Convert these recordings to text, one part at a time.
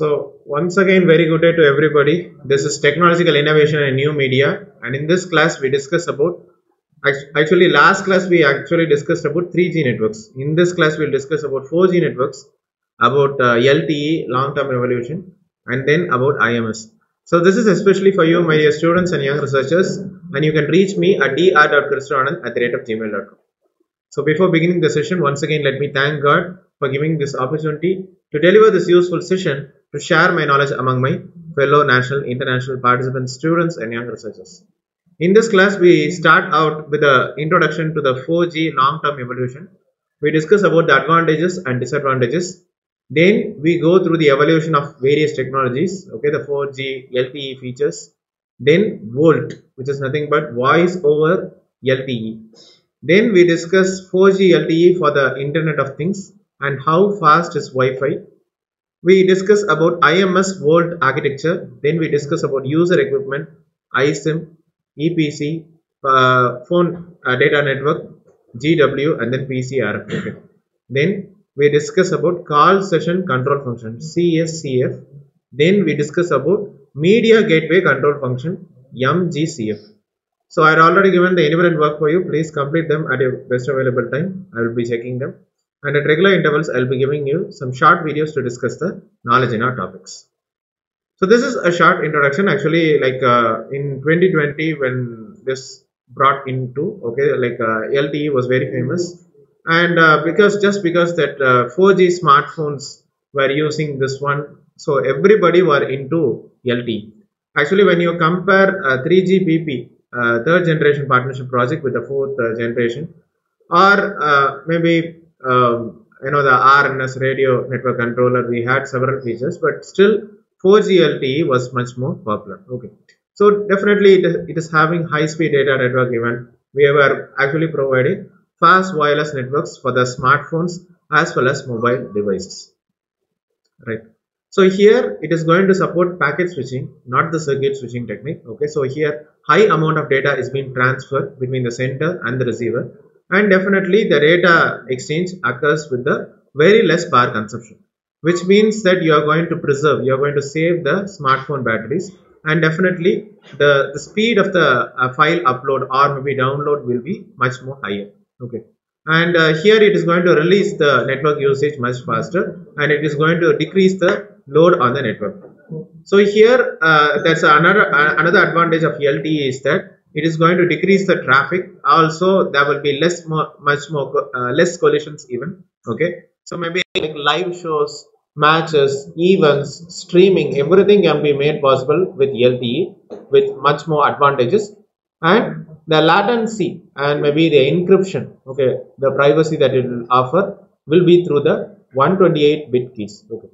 So once again, very good day to everybody. This is technological innovation and new media. And in this class, we discuss about actually last class we actually discussed about 3G networks. In this class, we'll discuss about 4G networks, about uh, LTE, long-term evolution, and then about IMS. So this is especially for you, my dear students and young researchers. And you can reach me at dr.christoananth at the rate of gmail.com. So before beginning the session, once again, let me thank God for giving this opportunity to deliver this useful session to share my knowledge among my fellow national, international participants, students, and young researchers. In this class, we start out with the introduction to the 4G long-term evolution. We discuss about the advantages and disadvantages. Then we go through the evolution of various technologies. Okay, the 4G LTE features. Then VoLTE, which is nothing but voice over LTE. Then we discuss 4G LTE for the Internet of Things and how fast is Wi-Fi. We discuss about IMS VoLTE architecture. Then we discuss about user equipment, ISIM, EPC, uh, phone uh, data network, GW, and then PCRF. Okay. Then we discuss about call session control function, CSCF. Then we discuss about media gateway control function, MGCF. So I had already given the independent work for you. Please complete them at your best available time. I will be checking them. And at regular intervals, I will be giving you some short videos to discuss the knowledge in our topics. So this is a short introduction. Actually, like uh, in 2020, when this brought into okay, like uh, LTE was very famous, and uh, because just because that 4G smartphones were using this one, so everybody were into LTE. Actually, when you compare 3GPP, uh, third generation partnership project with the fourth uh, generation or uh, maybe um, you know the RNC radio network controller we had several features but still 4G LTE was much more popular. Okay. So definitely it is, it is having high speed data network even. We were actually providing fast wireless networks for the smartphones as well as mobile devices. Right. So here it is going to support packet switching, not the circuit switching technique. Okay, so here high amount of data is being transferred between the sender and the receiver, and definitely the data exchange occurs with the very less power consumption, which means that you are going to preserve, you are going to save the smartphone batteries, and definitely the, the speed of the uh, file upload or maybe download will be much more higher. Okay. And uh, here it is going to release the network usage much faster and it is going to decrease the load on the network. So here uh, that's another uh, another advantage of lte is that it is going to decrease the traffic. Also there will be less more much more uh, less collisions even okay? So maybe like live shows matches events streaming everything can be made possible with lte with much more advantages. And the latency and maybe the encryption okay the privacy that it will offer will be through the 128 bit keys okay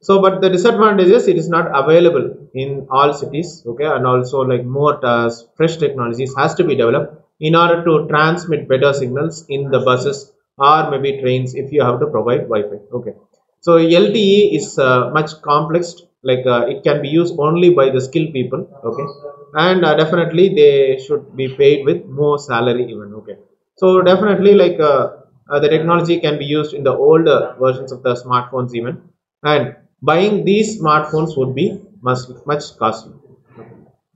so but the disadvantages it is not available in all cities okay? And also like more uh, fresh technologies has to be developed in order to transmit better signals in the buses or maybe trains if you have to provide wi-fi okay? So lte is uh, much complex like uh, it can be used only by the skilled people okay? And uh, definitely they should be paid with more salary even okay? So definitely like uh, uh, the technology can be used in the older versions of the smartphones even. And buying these smartphones would be much much costly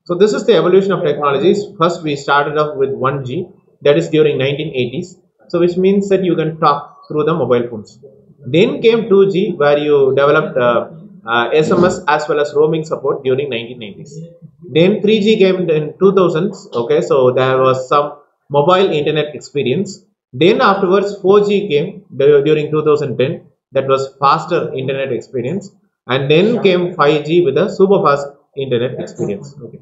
so this is the evolution of technologies first we started off with 1g that is during 1980s so which means that you can talk through the mobile phones then came 2g where you developed uh, uh, SMS as well as roaming support during 1990s. Then 3G came in 2000s. Okay, so there was some mobile internet experience. Then afterwards 4G came during 2010. That was faster internet experience. And then came 5G with a super fast internet experience. Okay.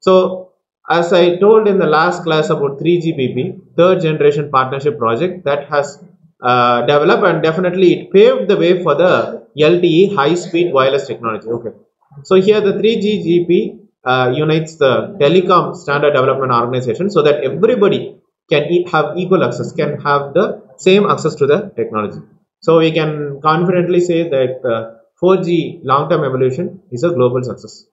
So as I told in the last class about 3GPP, third generation partnership project that has uh, developed and definitely it paved the way for the LTE high speed wireless technology. Okay. So here the 3GPP uh, unites the telecom standard development organization so that everybody can e have equal access, can have the same access to the technology. So we can confidently say that uh, 4G long-term evolution is a global success.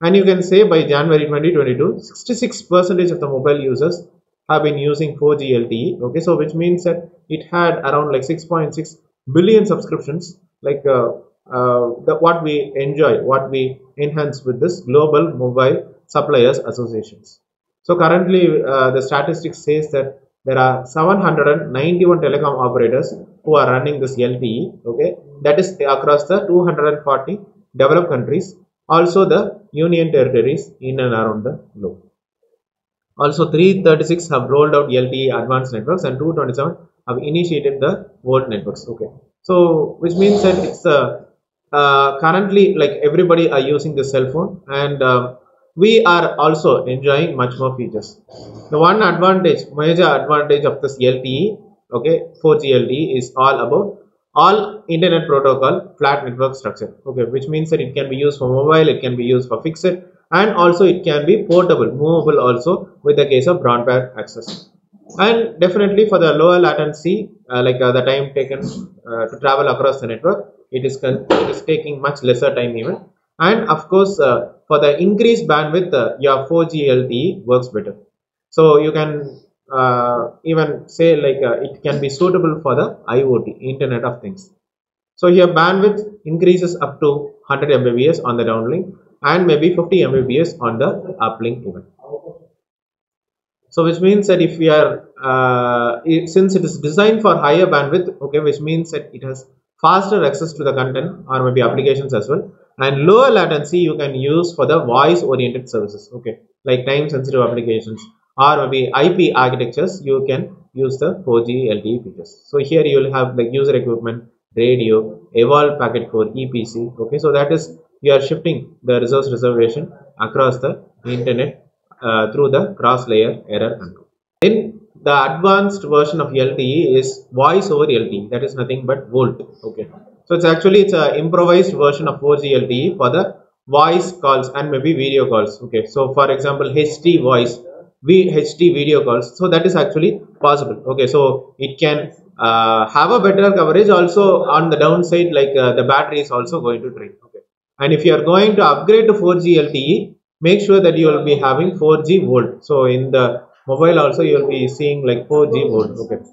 And you can say by January 2022, 66% of the mobile users have been using 4G LTE. Okay, so which means that it had around like 6.6 billion subscriptions. Like uh, uh, the, what we enjoy, what we enhance with this global mobile suppliers associations. So currently uh, the statistics says that there are 791 telecom operators who are running this LTE. Okay, that is across the 240 developed countries, also the union territories in and around the globe. Also 336 have rolled out LTE advanced networks and 227 have initiated the VoLTE networks. Okay, so which means that it's uh, uh, currently like everybody are using the cell phone and uh, we are also enjoying much more features. The one advantage, major advantage of this LTE, okay, 4G LTE is all about all internet protocol flat network structure, okay, which means that it can be used for mobile, it can be used for fixed, and also it can be portable, movable also with the case of broadband access. And definitely for the lower latency, uh, like uh, the time taken uh, to travel across the network, it is it is taking much lesser time even. And of course uh, for the increased bandwidth uh, your 4G LTE works better. So you can even say like uh, it can be suitable for the IoT Internet of Things. So here bandwidth increases up to 100 Mbps on the downlink and maybe 50 Mbps on the uplink even. So which means that if we are uh, it, since it is designed for higher bandwidth okay which means that it has faster access to the content or maybe applications as well and lower latency you can use for the voice oriented services okay like time sensitive applications or maybe IP architectures you can use the 4G LTE features. So here you will have like user equipment radio evolved packet core EPC okay? So that is you are shifting the resource reservation across the internet uh, through the cross layer error control. Then the advanced version of LTE is voice over LTE that is nothing but VoLTE okay? So it's actually it's a improvised version of 4G LTE for the voice calls and maybe video calls okay? So for example HD voice VHD video calls. So that is actually possible. Okay so it can uh, have a better coverage also on the downside like uh, the battery is also going to drain. Okay. And if you are going to upgrade to 4G LTE make sure that you will be having 4G VoLTE so in the mobile also you will be seeing like 4G VoLTE okay.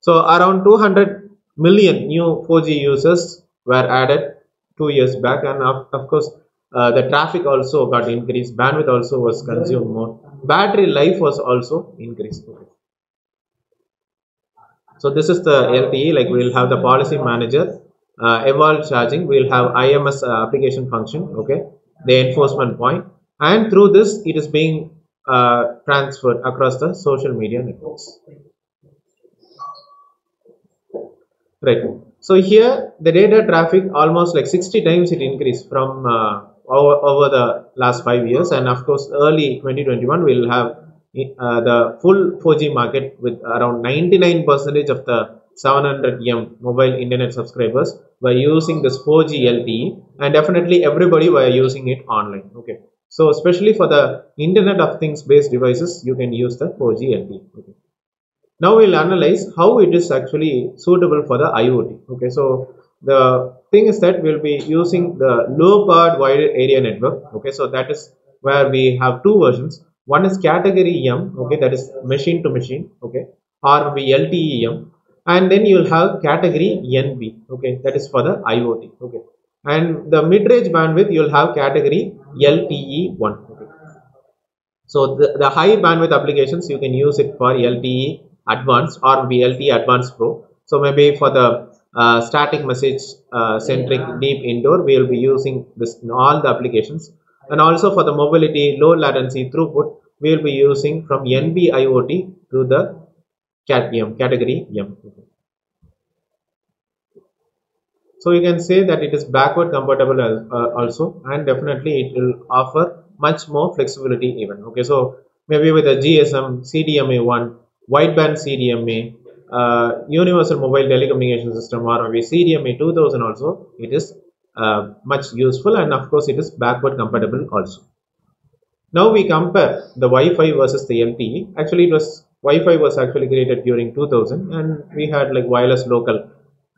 So around 200 million new 4G users were added two years back. And of, of course uh, the traffic also got increased. Bandwidth also was consumed more. Battery life was also increased. So this is the LTE like we will have the policy manager uh, evolved charging. We will have IMS uh, application function. Okay. The enforcement point. And through this it is being uh, transferred across the social media networks. Right. So here the data traffic almost like 60 times it increased from uh, over, over the last five years. And of course early 2021 we'll have uh, the full 4G market with around 99 percentage of the 700M mobile internet subscribers were using this 4G LTE and definitely everybody were using it online. Okay. So especially for the internet of things based devices you can use the 4G LTE okay. Now we'll analyze how it is actually suitable for the IoT okay. So the thing is that we'll be using the low powered wide area network okay? So that is where we have two versions. One is category M okay? That is machine to machine okay? Or we LTE-M and then you'll have category NB okay? That is for the IoT okay? And the mid-range bandwidth you'll have category LTE1 okay. so the, the high bandwidth applications you can use it for LTE advanced or VLT advanced pro. So maybe for the uh, static message uh, centric deep indoor we will be using this in all the applications. And also for the mobility low latency throughput we will be using from NB IoT to the cat M category M. So you can say that it is backward compatible as, uh, also and definitely it will offer much more flexibility even. Okay so maybe with a GSM CDMA1 wideband CDMA, uh, Universal Mobile Telecommunication System or CDMA 2000 also, it is uh, much useful and of course it is backward compatible also. Now we compare the Wi-Fi versus the LTE. Actually it was Wi-Fi was actually created during 2000 and we had like wireless local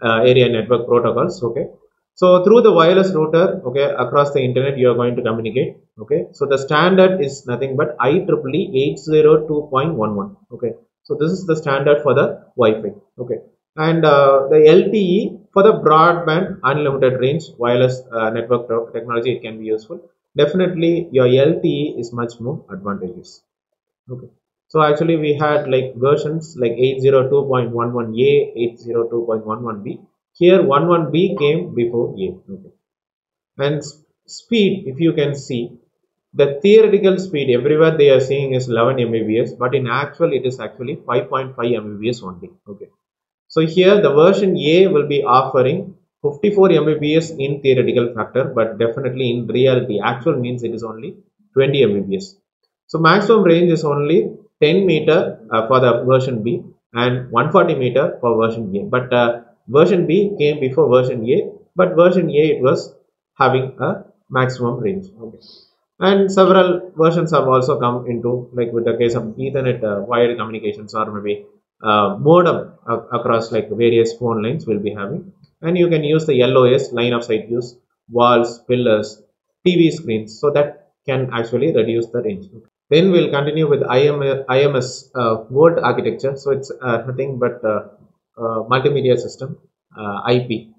uh, area network protocols. Okay. So through the wireless router, okay, across the internet you are going to communicate. Okay. So the standard is nothing but IEEE 802.11. Okay. So this is the standard for the Wi-Fi. Okay. And uh, the LTE for the broadband unlimited range wireless uh, network technology it can be useful. Definitely your lte is much more advantageous. Okay. So actually we had like versions like 802.11a 802.11b here 11b came before a. Okay. And speed if you can see the theoretical speed everywhere they are seeing is 11 mbps but in actual it is actually 5.5 mbps only okay. So here the version a will be offering 54 mbps in theoretical factor but definitely in reality actual means it is only 20 mbps. So maximum range is only 10 meter uh, for the version b and 140 meter for version a. But uh, version b came before version a but version a it was having a maximum range okay and several versions have also come into like with the case of ethernet uh, wired communications or maybe uh, modem across like various phone lines will be having. And you can use the LOS line of sight use walls pillars TV screens so that can actually reduce the range. Then we'll continue with IM, IMS uh, VoLTE architecture. So it's uh, nothing but uh, uh multimedia system IP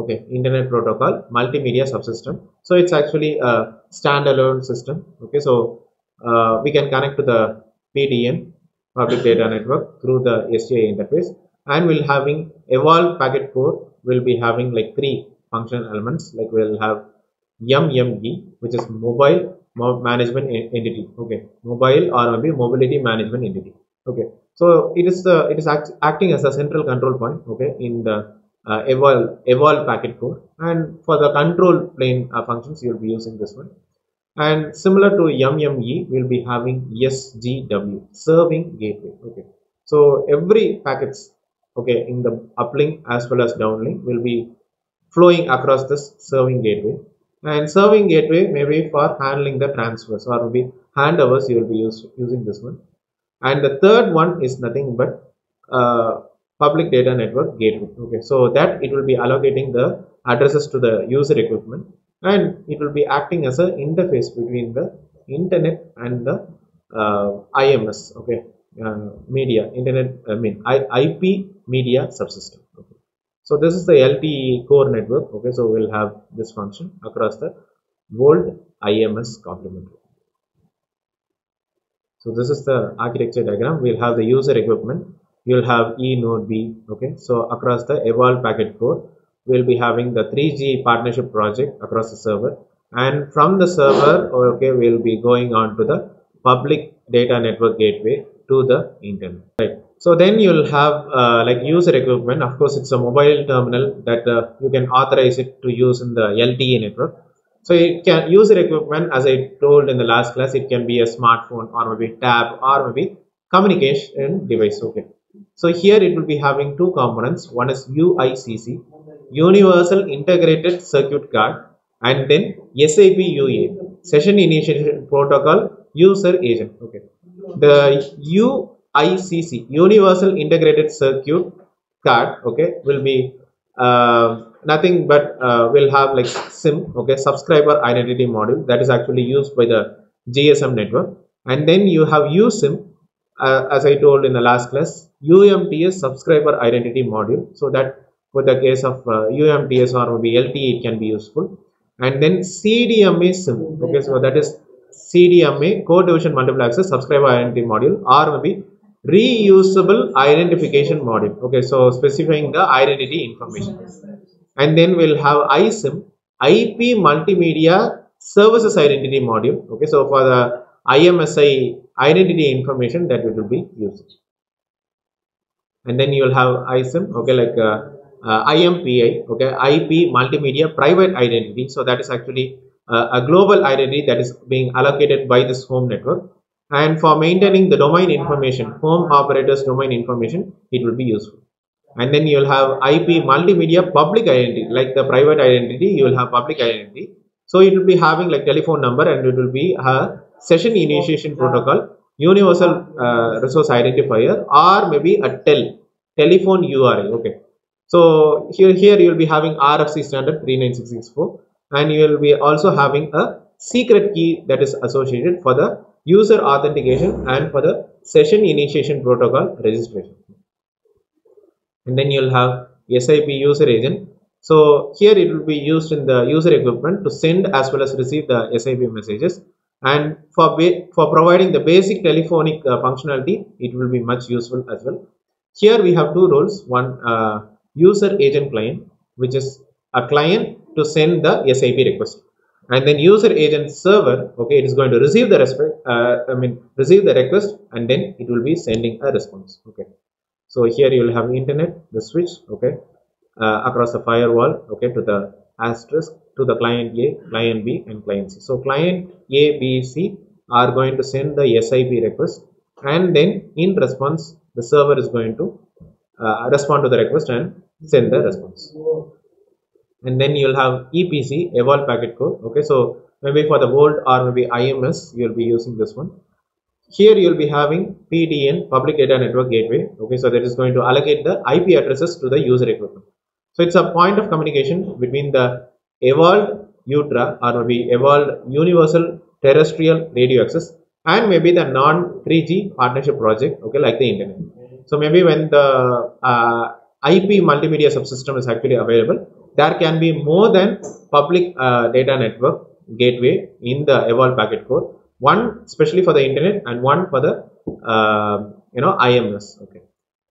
okay internet protocol multimedia subsystem. So it's actually a standalone system. Okay so uh, we can connect to the pdn public data network through the SGi interface. And we'll having evolved packet core will be having like three functional elements. Like we'll have MME which is mobile management entity. Okay mobile or maybe mobility management entity. Okay so it is the it is act, acting as a central control point. Okay in the uh, evolve evolve packet core and for the control plane uh, functions you will be using this one. And similar to MME we'll be having SGW serving gateway. Okay. So every packets okay in the uplink as well as downlink will be flowing across this serving gateway. And serving gateway maybe for handling the transfers or maybe handovers you will be use, using this one. And the third one is nothing but uh, public data network gateway. Okay so that it will be allocating the addresses to the user equipment and it will be acting as an interface between the internet and the uh, IMS okay uh, media internet I mean I, IP media subsystem okay. So this is the LTE core network okay so we'll have this function across the VoLTE IMS complementary so this is the architecture diagram. We'll have the user equipment you'll have E node B okay? So across the evolve packet core we'll be having the 3G partnership project across the server. And from the server okay we'll be going on to the public data network gateway to the internet right? So then you'll have uh, like user equipment. Of course it's a mobile terminal that uh, you can authorize it to use in the LTE network. So it can user equipment as I told in the last class it can be a smartphone or maybe tab or maybe communication device okay so here it will be having two components. One is UICC, Universal Integrated Circuit Card, and then SIP UA, Session Initiation Protocol User Agent. Okay. The UICC, Universal Integrated Circuit Card, okay, will be uh, nothing but uh, will have like SIM, okay, subscriber identity module that is actually used by the GSM network. And then you have USIM, uh, as I told in the last class, UMTS subscriber identity module. So that for the case of uh, UMTS or maybe LTE, it can be useful. And then CDMA SIM. Okay, so that is CDMA Code Division Multiple Access Subscriber Identity Module or maybe reusable identification module. Okay, so specifying the identity information. And then we'll have ISIM IP Multimedia Services Identity Module. Okay, so for the IMSI identity information that we will be using and then you will have ISIM okay like uh, uh, IMPI okay IP multimedia private identity. So that is actually uh, a global identity that is being allocated by this home network. And for maintaining the domain information home operators domain information it will be useful. And then you will have IP multimedia public identity like the private identity you will have public identity. So it will be having like telephone number and it will be a session initiation protocol universal uh, resource identifier or maybe a tel telephone URI okay. So here here you will be having RFC standard 39664 and you will be also having a secret key that is associated for the user authentication and for the session initiation protocol registration. And then you'll have SIP user agent. So here it will be used in the user equipment to send as well as receive the SIP messages and for for providing the basic telephonic uh, functionality it will be much useful as well. Here we have two roles. One uh, user agent client which is a client to send the SIP request. And then user agent server okay it is going to receive the respect uh, I mean receive the request and then it will be sending a response okay. So here you will have internet the switch okay uh, across the firewall okay to the asterisk to the client A client B and client C. So client A B C are going to send the SIP request and then in response the server is going to uh, respond to the request and send the response. And then you'll have EPC evolve packet core okay so maybe for the VoLTE or maybe IMS you'll be using this one. Here you'll be having PDN public data network gateway. Okay so that is going to allocate the IP addresses to the user equipment so it's a point of communication between the evolved UTRA or maybe evolved universal terrestrial radio access and maybe the non 3G partnership project okay like the internet. So maybe when the uh, IP multimedia subsystem is actually available there can be more than public uh, data network gateway in the evolved packet core. One especially for the internet and one for the uh, you know ims okay.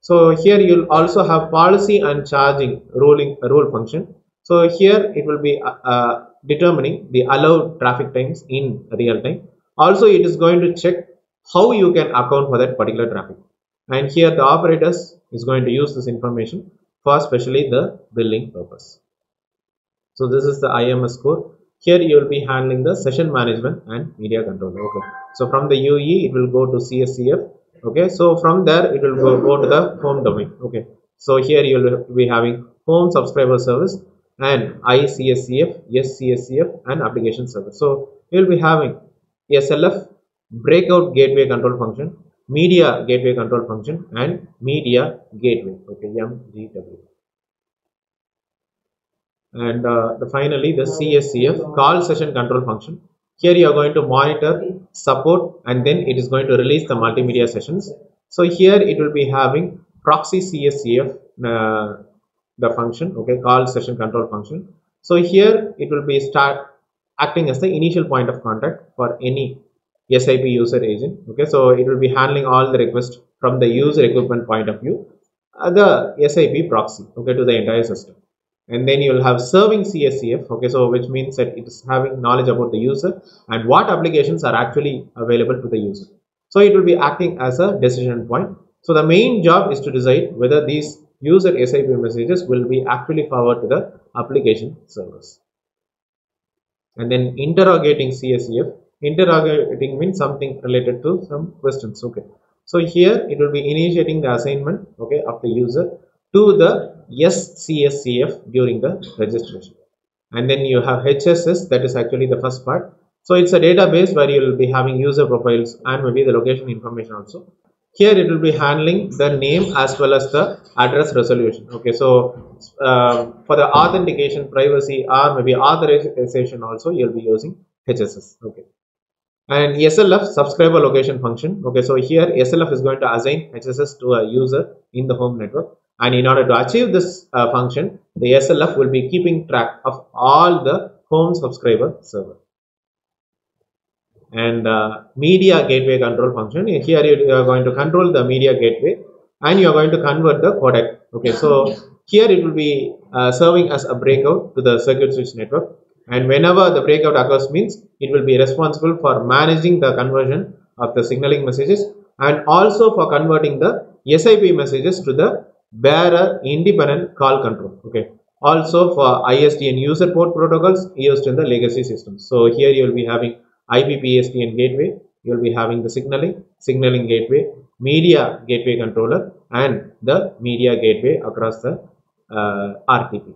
So here you'll also have policy and charging ruling rule function so here it will be uh, uh, determining the allowed traffic times in real time also it is going to check how you can account for that particular traffic and here the operators is going to use this information for especially the billing purpose so this is the IMS core. Here you will be handling the session management and media control. Okay. So from the UE it will go to CSCF. Okay. So from there it will go, go to the home domain. Okay. So here you will be having home subscriber service and ICSCF, SCSCF and application service. So you will be having SLF breakout gateway control function, media gateway control function and media gateway. Okay. MGW and uh, the, finally the CSCF call session control function. Here you are going to monitor, support and then it is going to release the multimedia sessions. So here it will be having proxy CSCF uh, the function okay call session control function. So here it will be start acting as the initial point of contact for any SIP user agent okay. So it will be handling all the requests from the user equipment point of view uh, the SIP proxy okay to the entire system. And then you will have serving CSCF okay. So which means that it is having knowledge about the user and what applications are actually available to the user. So it will be acting as a decision point. So the main job is to decide whether these user SIP messages will be actually forwarded to the application servers and then interrogating CSCF interrogating means something related to some questions okay so here it will be initiating the assignment okay of the user to the SCSCF during the registration. And then you have HSS, that is actually the first part. So it's a database where you will be having user profiles and maybe the location information also. Here it will be handling the name as well as the address resolution. Okay, so uh, for the authentication, privacy, or maybe authorization also, you'll be using HSS. Okay and SLF subscriber location function. Okay, so here SLF is going to assign HSS to a user in the home network and in order to achieve this uh, function the SLF will be keeping track of all the home subscriber server and uh, media gateway control function here you are going to control the media gateway and you are going to convert the codec okay so here it will be uh, serving as a breakout to the circuit switch network and whenever the breakout occurs means it will be responsible for managing the conversion of the signaling messages and also for converting the SIP messages to the bearer independent call control. Okay. Also for ISDN user port protocols used in the legacy systems. So here you will be having IPPSTN gateway, you will be having the signaling, signaling gateway, media gateway controller and the media gateway across the uh, RTP.